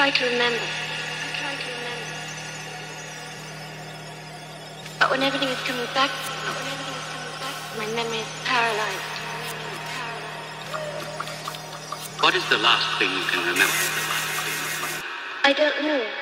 I try to remember. I try to remember. But when everything is coming back, but when everything is coming back, my memory is paralyzed. What is the last thing you can remember? I don't know.